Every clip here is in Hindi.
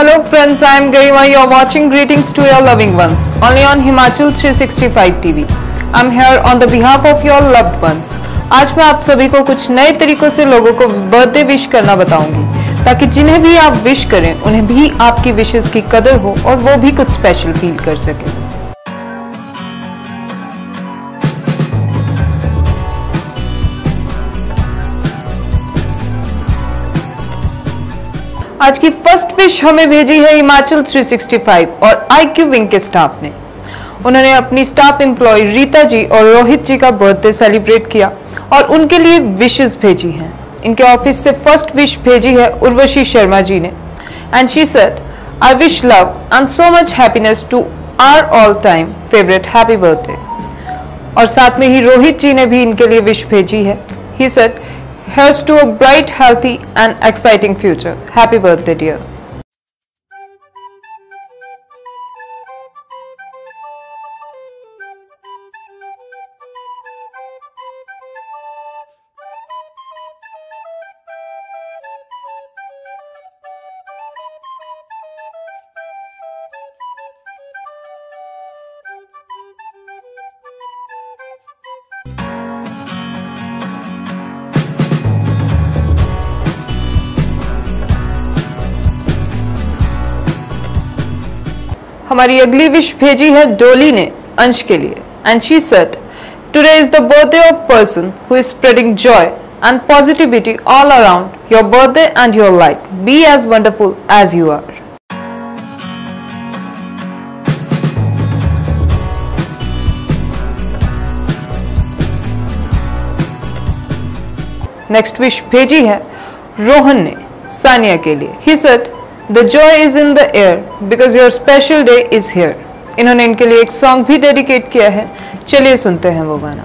Hello friends, I am Garima. You are watching Greetings to your loving ones only on Himachal 365 TV. I am here on the behalf of your loved ones. आज मैं आप सभी को कुछ नए तरीकों से लोगों को बर्थडे विश करना बताऊँगी ताकि जिन्हें भी आप विश करें उन्हें भी आपकी विशेष की कदर हो और वो भी कुछ स्पेशल फील कर सके आज की फ़र्स्ट विश हमें भेजी है हिमाचल 365 और आई क्यू विंग के स्टाफ ने। उन्होंने अपनी स्टाफ एम्प्लॉय रीता जी और रोहित जी का बर्थडे सेलिब्रेट किया और उनके लिए विशेष भेजी हैं। इनके ऑफ़िस से फ़र्स्ट विश भेजी है उर्वशी शर्मा जी ने। And she said I wish love and so much happiness to our all time favourite happy birthday और साथ में ही रोहित जी ने भी इनके लिए विश भेजी है। He said Here's to a bright, healthy, and exciting future. Happy birthday, dear. हमारी अगली विश भेजी है डोली ने, अंश के लिए। And she said today is the birthday of person who is spreading joy and positivity all around your birthday and your life be as wonderful as you are next wish भेजी है रोहन ने, सानिया के लिए। He said the joy is in the air because your special day is here इन्होंने इनके लिए एक सॉन्ग भी डेडिकेट किया है। चलिए सुनते हैं वो गाना।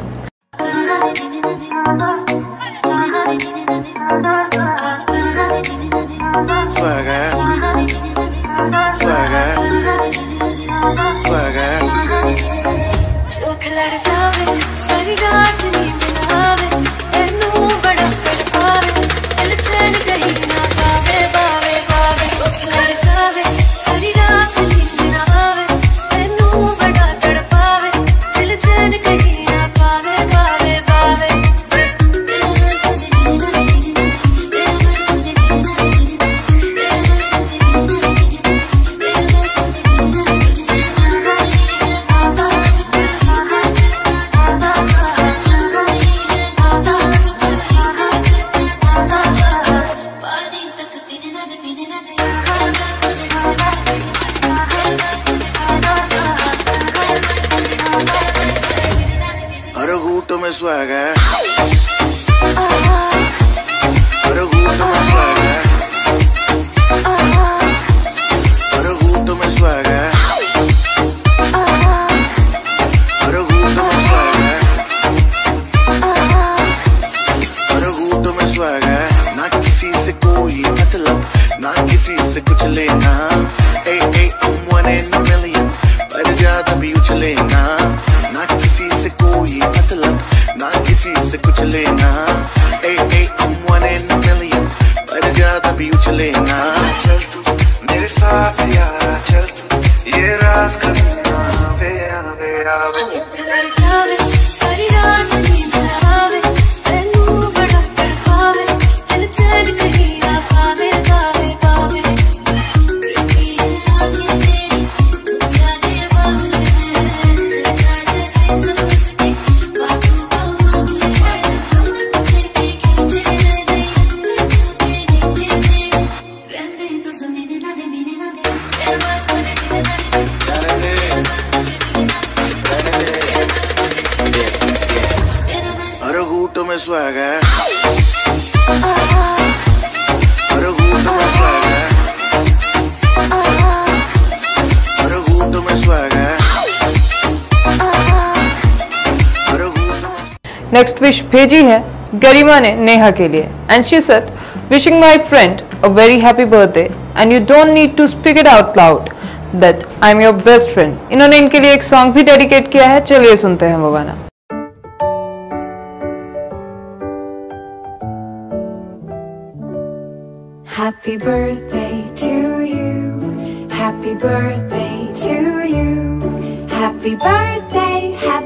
में स्वैग है हर घूट में नेक्स्ट विश भेजी है गरिमा ने नेहा के लिए and she said wishing my friend a very happy birthday and you don't need to speak it out loud that I am your best friend इन्होंने इनके लिए एक सॉन्ग भी डेडिकेट किया है चलिए सुनते हैं वो गाना Happy birthday to you. Happy birthday to you. Happy birthday,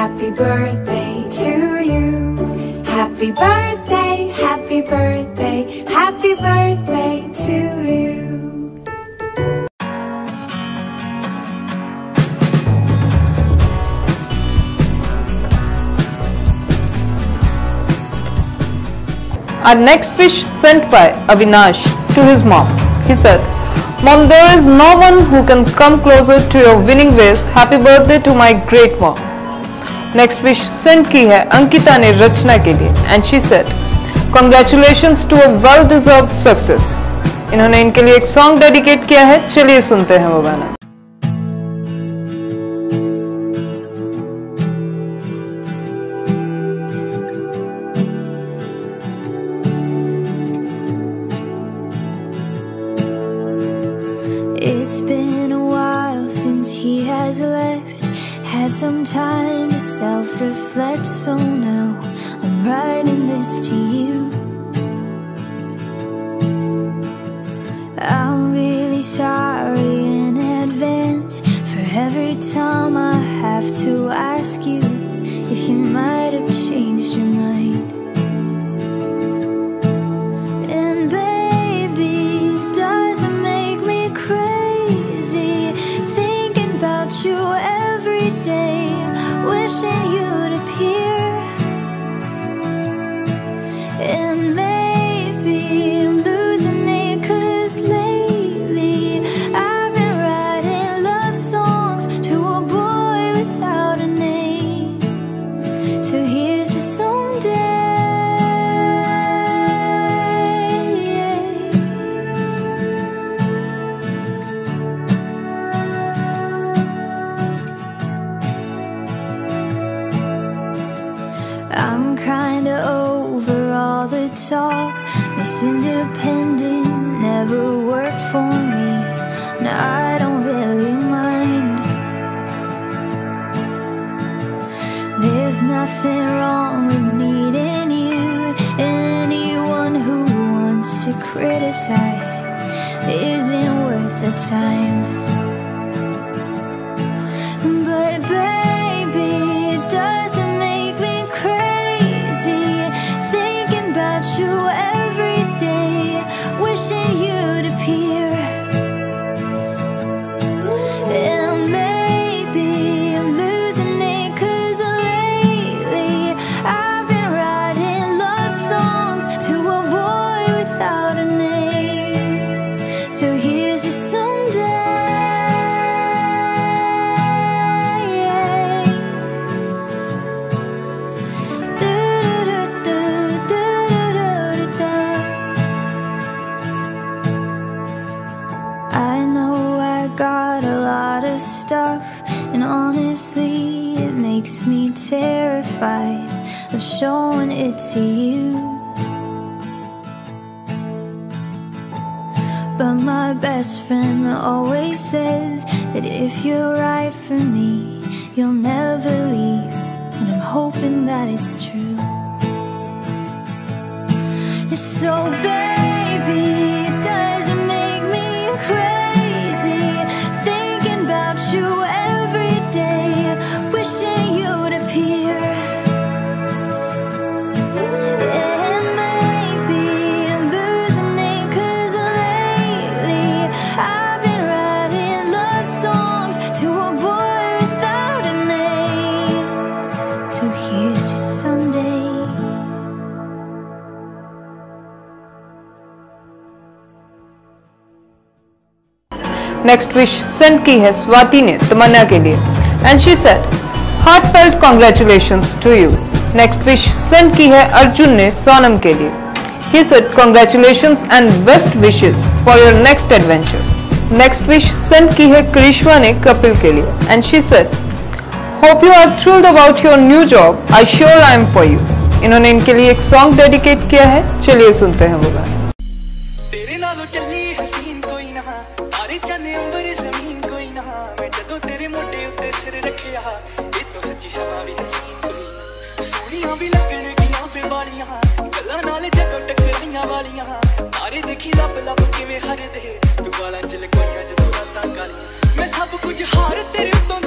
Happy birthday to you. Happy birthday, happy birthday, happy birthday to you. Our next wish sent by Avinash to his mom. He said, Mom, there is no one who can come closer to your winning ways. Happy birthday to my great mom. Next wish send की है अंकिता ने रचना के लिए and she said congratulations to a well deserve success इन्होंने इनके लिए एक सॉन्ग डेडिकेट किया है। चलिए सुनते हैं वो गाना। It's been a while since he has left. Had some time reflect, so oh, now I'm writing this to you. And me. Criticize isn't worth the time. Stuff, and honestly, it makes me terrified of showing it to you. But my best friend always says that if you're right for me, you'll never leave. And I'm hoping that it's true. So, baby, next wish send की है स्वाति ने तमन्ना के लिए and she said heartfelt congratulation to you next wish send की है अर्जुन ने सोनम के लिए he said congratulation and best wishes for your next adventure next wish send की है करिश्मा ने कपिल के लिए and she said hope you are thrilled about your new job I sure I am for you इन्होंने इनके लिए एक सॉन्ग डेडिकेट किया है चलिए सुनते हैं वो गाना ਜਦੋਂ ਤੇਰੇ ਮੋਢੇ ਉੱਤੇ ਸਿਰ ਰੱਖਿਆ ਇਹ ਤੋਂ ਸੱਚੀ ਸਮਾਂ ਵੀ ਹਸੀਨ ਕੋਈ ਸੋਹਣੀਆਂ ਵੀ ਲੱਗਣਗੀਆਂ ਫੇ ਵਾਲੀਆਂ ਗੱਲਾਂ ਨਾਲ ਜਦੋਂ ਟਕਰਾਈਆਂ ਵਾਲੀਆਂ। ਤਾਰੇ ਦੇਖੀ ਲੱਭ ਲੱਭ ਕਿਵੇਂ ਹਰਦੇ ਤੂੰ ਵਾਲਾਂ ਚ ਲਕੋਈਆਂ ਜਦੋਂ ਰਾਤਾਂ ਕਾਲੀਆਂ ਮੈਂ ਸਭ ਕੁਝ ਹਾਰ ਤੇਰੇ ਉੱਤੋਂ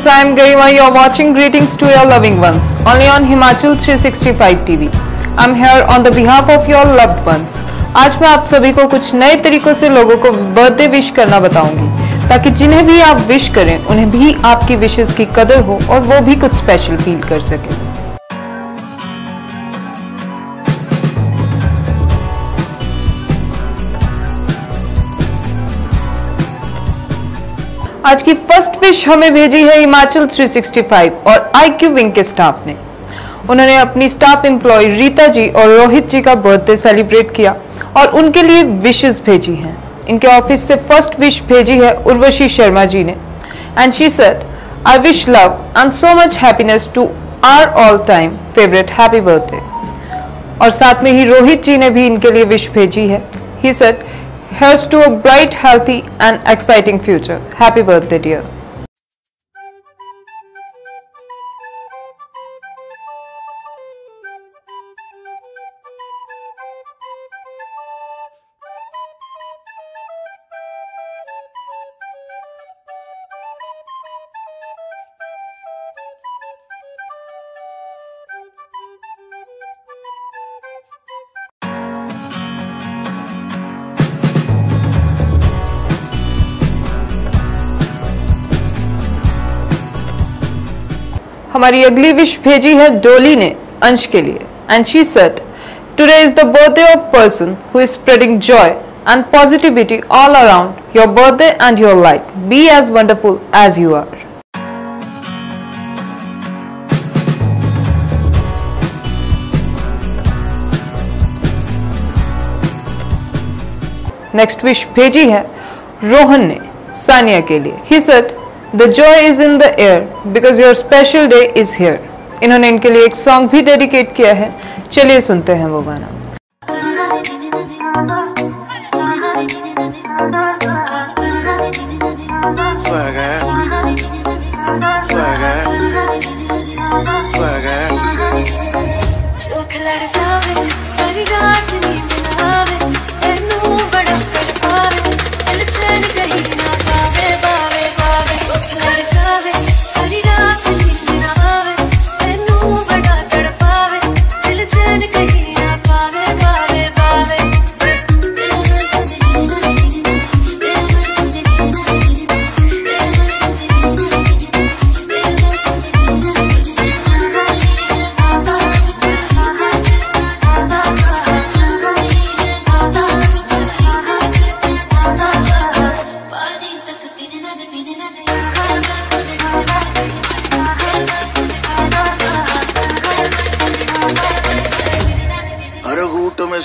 friends, I am Garima. You are watching Greetings to your loving ones only on Himachal 365 TV. I am here on the behalf of your loved ones. आज मैं आप सभी को कुछ नए तरीकों से लोगों को बर्थडे विश करना बताऊँगी ताकि जिन्हें भी आप विश करें उन्हें भी आपकी विशेष की कदर हो और वो भी कुछ स्पेशल फील कर सके आज की फ़र्स्ट विश हमें भेजी है हिमाचल 365 और आईक्यू विंग के स्टाफ ने। उन्होंने अपनी स्टाफ एम्प्लॉय रीता जी और रोहित जी का बर्थडे सेलिब्रेट किया और उनके लिए विशेस भेजी हैं। इनके ऑफ़िस से फ़र्स्ट विश भेजी है उर्वशी शर्मा जी ने। And she said I wish love and so much happiness to our all time favourite happy birthday और साथ में ही रोहित जी ने भी इनके लिए विश भेजी है। He said here's to a bright healthy and exciting future. Happy birthday dear हमारी अगली विश भेजी है डोली ने, अंश के लिए। And she said today is the birthday of person who is spreading joy and positivity all around your birthday and your life be as wonderful as you are next wish भेजी है रोहन ने, सानिया के लिए। He said the joy is in the air because your special day is here इन्होंने इनके लिए एक सॉन्ग भी डेडिकेट किया है। चलिए सुनते हैं वो गाना।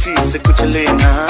किसी से कुछ लेना।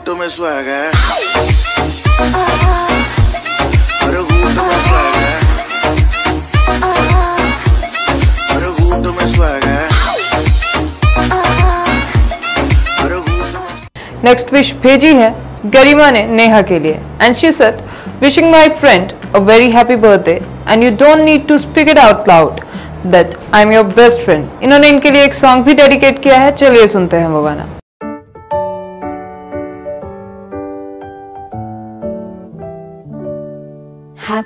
घूट में स्वैग है। नेक्स्ट विश भेजी है गरिमा ने नेहा के लिए। And she said wishing my friend a very happy birthday and you don't need to speak it out loud that I am your best friend इन्होंने इनके लिए एक सॉन्ग भी डेडिकेट किया है। चलिए सुनते हैं वो गाना।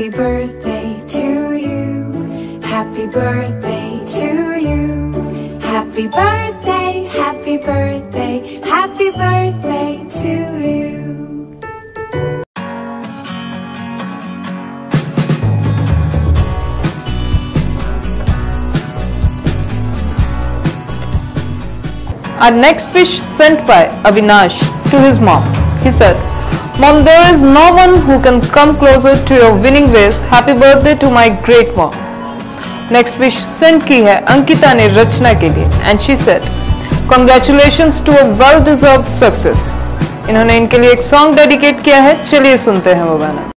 Happy birthday to you. Happy birthday to you. Happy birthday, happy birthday, happy birthday to you. Our next wish sent by Avinash to his mom. He said, Mom, there is no one who can come closer to your winning ways. Happy birthday to my great mom. Next wish sent की है अंकिता ने रचना के लिए and she said, Congratulations to a well deserved success. इन्होंने इनके लिए एक सॉन्ग डेडिकेट किया है चलिए सुनते हैं वो गाना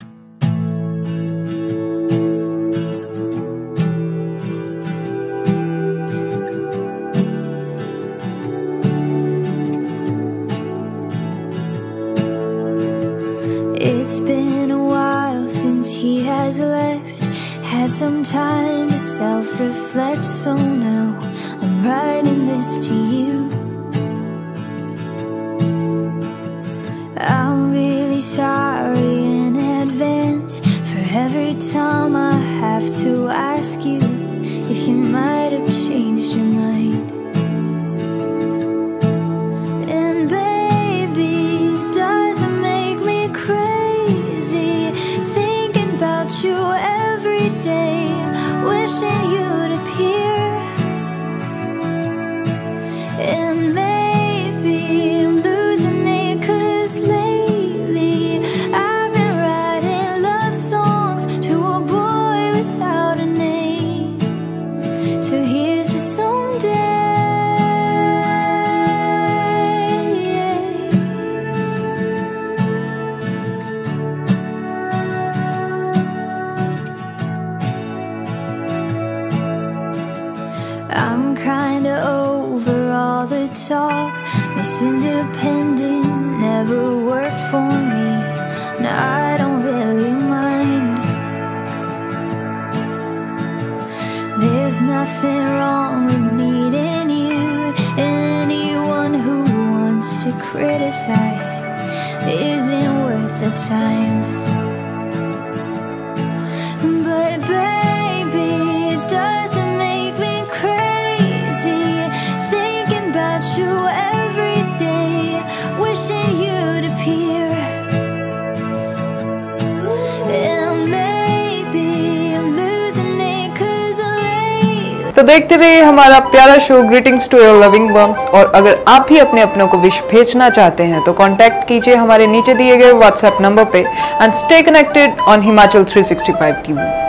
There's nothing wrong with needing you. Anyone who wants to criticize isn't worth the time. तो देखते रहिए हमारा प्यारा show greetings to your loving ones और अगर आप भी अपने अपनों को विश भेजना चाहते हैं तो कॉन्टैक्ट कीजिए हमारे नीचे दिए गए व्हाट्सएप नंबर पे and stay connected on Himachal 365 TV